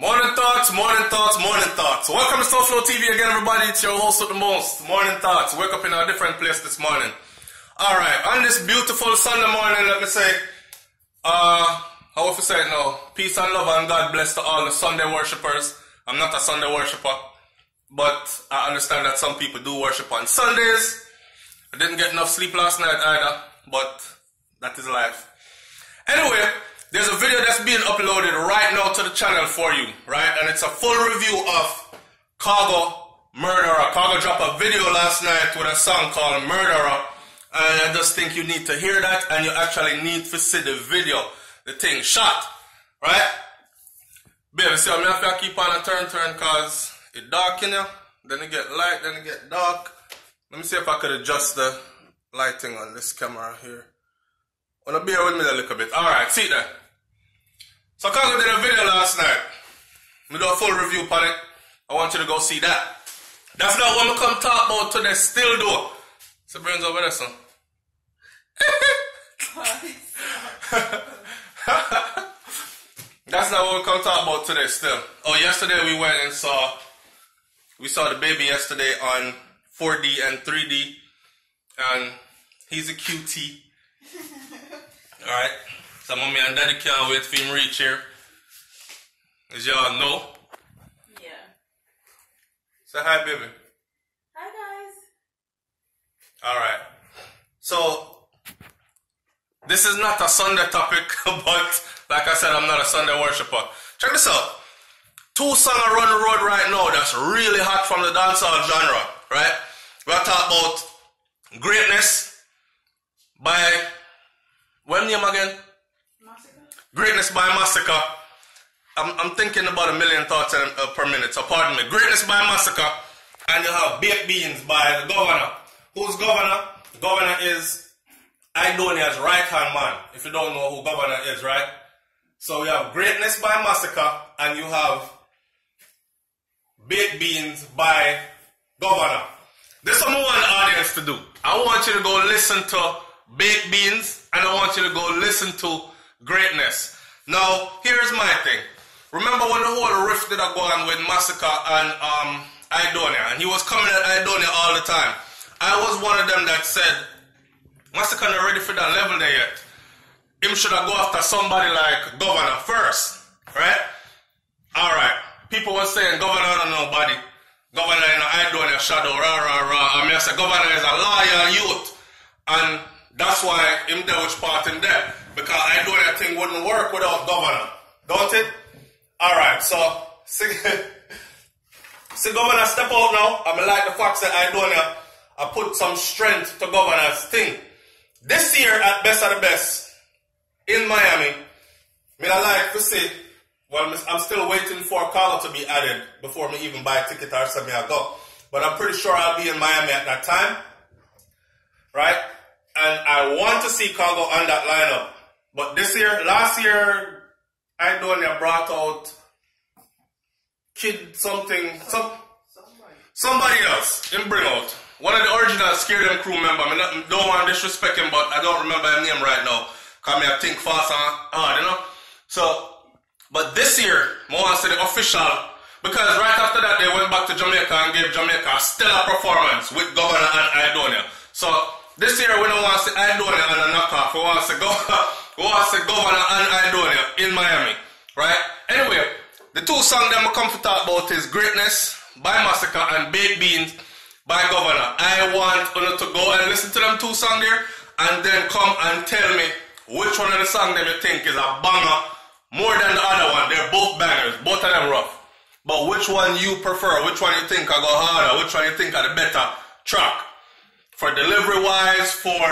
Morning thoughts, morning thoughts, morning thoughts. Welcome to SouFLo TV again, everybody. It's your host with the most. Morning thoughts. Wake up in a different place this morning. All right, on this beautiful Sunday morning, let me say, uh, how if you say it now? Peace and love and God bless to all the Sunday worshippers. I'm not a Sunday worshipper, but I understand that some people do worship on Sundays. I didn't get enough sleep last night either, but that is life. Anyway, there's a video that's being uploaded right now to the channel for you, right? And it's a full review of Cargo Murderer. Cargo dropped a video last night with a song called Murderer. And I just think you need to hear that and you actually need to see the video. The thing shot, right? Baby, see me have to keep on a turn turn cause it dark in here. Then it get light, then it get dark. Let me see if I could adjust the lighting on this camera here. Wanna bear with me a little bit. Alright, see that. So Congo did a video last night. We do a full review on it. I want you to go see that. That's not what we come talk about today, still do. So brains over there, son. That's not what we come talk about today still. Oh, yesterday we went and saw we saw the baby yesterday on 4D and 3D. And he's a cutie. Alright. So mommy and daddy can't wait for him reach here. As y'all know. Yeah. Say hi baby. Hi guys. Alright. So this is not a Sunday topic, but like I said, I'm not a Sunday worshiper. Check this out. Two songs are on the road right now that's really hot from the dancehall genre, right? We're talking about Greatness by what name again? Masicka? Greatness by Masicka. I'm, I'm thinking about a million thoughts uh, per minute, so pardon me. Greatness by Masicka. And you have Baked Beans by the Govana. Who's Govana? Govana is Aidonia's right hand man, if you don't know who Govana is, right? So you have Greatness by Masicka, and you have Baked Beans by Govana. This is what I want the audience to do. I want you to go listen to Baked Beans, and I want you to go listen to Greatness. Now, here's my thing. Remember when the whole rift did go on with Masicka and um, Aidonia, and he was coming at Aidonia all the time. I was one of them that said, Masicka not ready for that level there yet. Him should have go after somebody like Govana first, right? All right. People were saying Govana don't know nobody. Govana in Aidonia shadow, rah rah rah. I mean, I said Govana is a liar youth, and that's why him there which part him there because I know that thing wouldn't work without Govana, don't it? All right. So see, see Govana step out now. I mean, like the fact that I do now. I put some strength to Govana's thing. This year at Best of the Best in Miami, me I like to see. Well, I'm still waiting for a collar to be added before me even buy a ticket or something I go. But I'm pretty sure I'll be in Miami at that time. Right? I want to see Cargo on that lineup. But this year, last year, I know, brought out kid something, some, somebody else in bring out. One of the original Scare Dem crew member. I mean, I don't want to disrespect him, but I don't remember his name right now. Cause me I think fast and hard, you know? So, but this year, more say the official, because right after that they went back to Jamaica and gave Jamaica a stellar performance with Govana and Aidonia. So, this year we don't want to see Aidonia and a knockoff. We want to Go- we want to Govana and Aidonia in Miami, right? Anyway, the two songs that I'm come to talk about is Greatness by Masicka and Baked Beans by Govana. I want you to go and listen to them two songs there and then come and tell me which one of the songs that you think is a banger more than the other one. They're both bangers, both of them rough. But which one you prefer? Which one you think I go harder? Which one you think are the better track? For delivery wise, for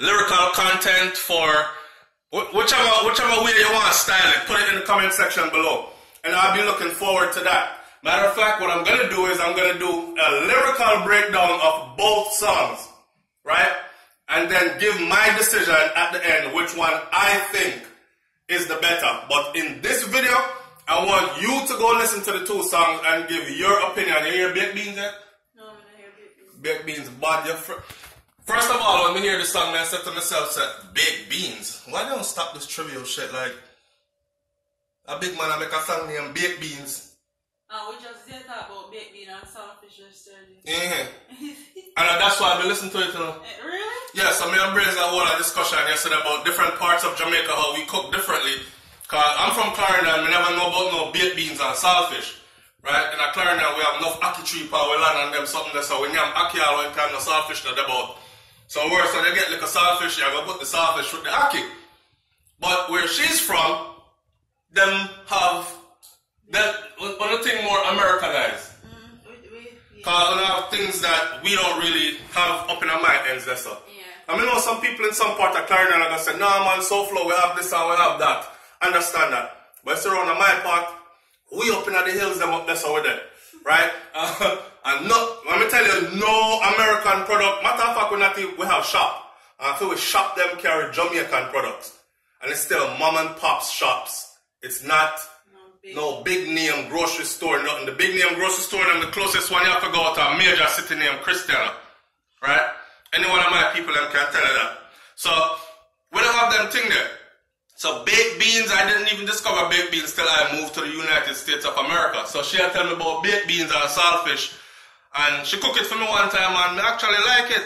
lyrical content, for wh- whichever whichever way you want to style it, put it in the comment section below. And I'll be looking forward to that. Matter of fact, what I'm gonna do is I'm gonna do a lyrical breakdown of both songs, right? And then give my decision at the end which one I think is the better. But in this video, I want you to go listen to the two songs and give your opinion. You hear Baked Beans yet? No, I'm gonna hear it. Baked Beans bad. Your fr- First of all, when I hear the song, man, I said to myself, said, Baked Beans. Why don't stop this trivial shit? Like, A big man I make a song named Baked Beans. Uh, we just did that about baked bean and saltfish yesterday. Yeah. And that's why I've been listening to it, you know. Eh, really? Yeah, so me and Brazen had a whole discussion yesterday about different parts of Jamaica, how we cook differently. Cause I'm from Clarendon, we never know about no baked beans and saltfish. Right? In a Clarendon, we have enough ackee tree power, land on them something there, so when you have ackee all the time, no saltfish not about. So where so they get like a saltfish, you gotta put the saltfish with the ackee. But where she's from, them have that one thing more Americanized. Mm, we, we, yeah. Cause we have things that we don't really have up in our mind ends there, so. Yeah. I mean, know some people in some part of Clarendon are gonna say, "No, man, so flow, we have this and we have that." Understand that, but it's around my part. We up in the hills, them up there, so we're there, right? Uh, and not, let me tell you, no American product. Matter of fact, we not even- we have shop. And feel we shop them carry Jamaican products, and it's still mom and pops shops. It's not No big. no big name grocery store, nothing. The big name grocery store, and the closest one you have to go to a major city named Christiana. Right? Any one of my people them can tell you that. So we don't have them thing there. So baked beans, I didn't even discover baked beans till I moved to the United States of America. So she had tell me about baked beans and saltfish. And she cooked it for me one time and I actually like it.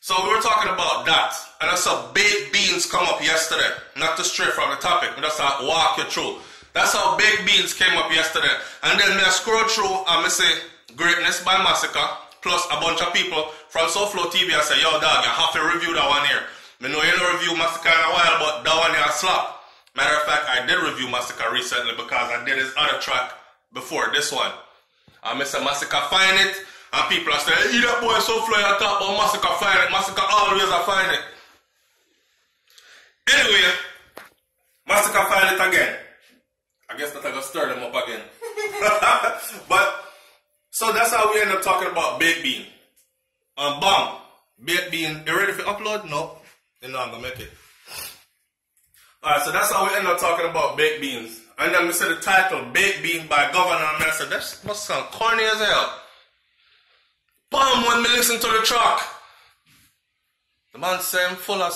So we were talking about that. And I saw baked beans come up yesterday. Not to stray from the topic, but just to walk you through. That's how baked beans came up yesterday. And then I scroll through and me say Greatness by Masicka plus a bunch of people from SouFLo TV I say, yo dog, you have to review that one here. Me know you don't review Masicka in a while, but that one a slap. Matter of fact, I did review Masicka recently because I did his other track before this one. I miss a Masicka find it, and people are saying, hey, that boy so fly on top, but Masicka find it. Masicka always find it. Anyway, Masicka find it again. I guess that I gonna stir them up again. but so that's how we end up talking about baked bean. Um, bomb. Baked bean. You ready for upload? No. You're not gonna make it. Alright, so that's how we end up talking about baked beans. And then we said the title, Baked Bean by Govana, and I said, that must sound corny as hell. Bomb when me listen to the track. The man saying full of.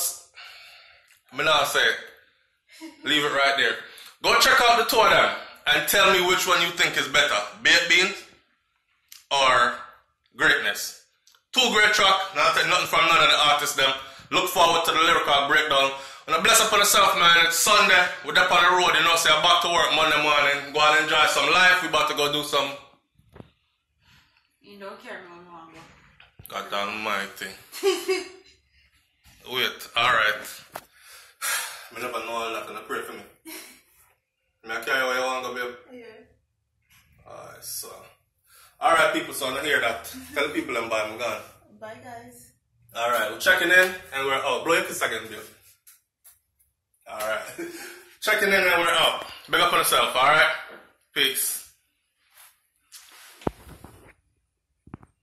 Me not say it. Leave it right there. Go check out the two of them and tell me which one you think is better. Baked beans or greatness. Two great track, not nothing from none of the artists them. Look forward to the lyrical breakdown. And I bless upon yourself, man. It's Sunday. We're up on the road, you know, say I'm back to work Monday morning. Go and enjoy some life. We about to go do some You don't care no longer. God almighty. Wait, alright. I never know all that, and pray for me. May I carry where you want to go, babe? Yeah. Alright, so. Alright, people, so I hear that. Tell the people I'm by, I'm gone. Bye, guys. Alright, we're checking in, and we're out. Blow your kiss again, babe. Alright. checking in, and we're out. Big up on yourself, alright? Peace.